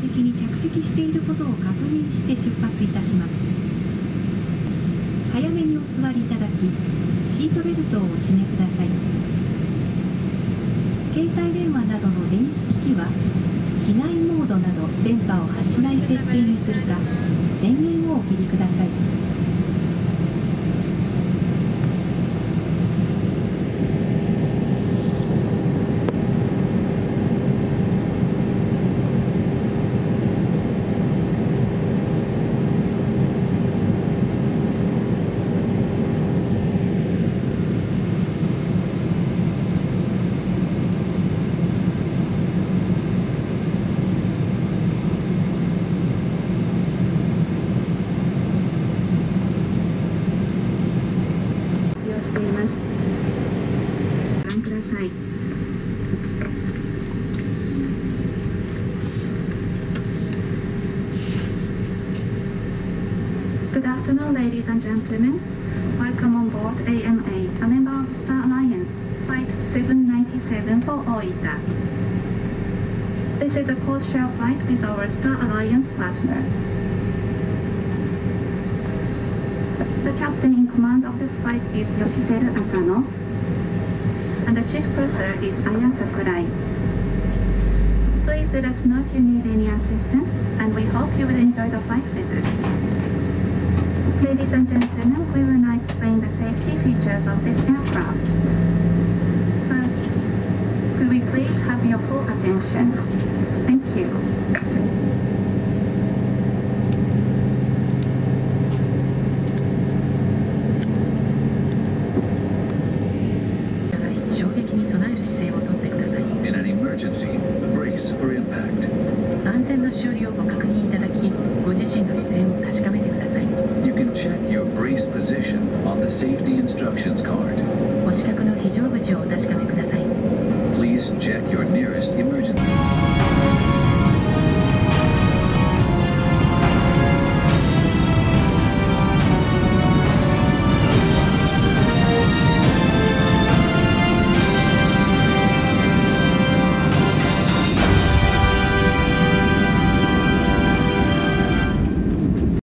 席に着席していることを確認して出発いたします。早めにお座りいただきシートベルトをお締めください。携帯電話などの電子機器は機内モードなど電波を発しない設定にするか Good afternoon, ladies and gentlemen. Welcome on board ANA, a member of Star Alliance, Flight 797 for Oita. This is a code-share flight with our Star Alliance partner. The captain in command of this flight is Yoshiteru Asano, and the chief purser is Aya Sakurai. Please let us know if you need any assistance, and we hope you will enjoy the flight us. Ladies and gentlemen, we will now explain the safety features of this aircraft. First, could we please have your full attention? 安全のしおりをご確認いただきご自身の姿勢を確かめてください You can check your brace position on the safety instructions card. お近くの非常口を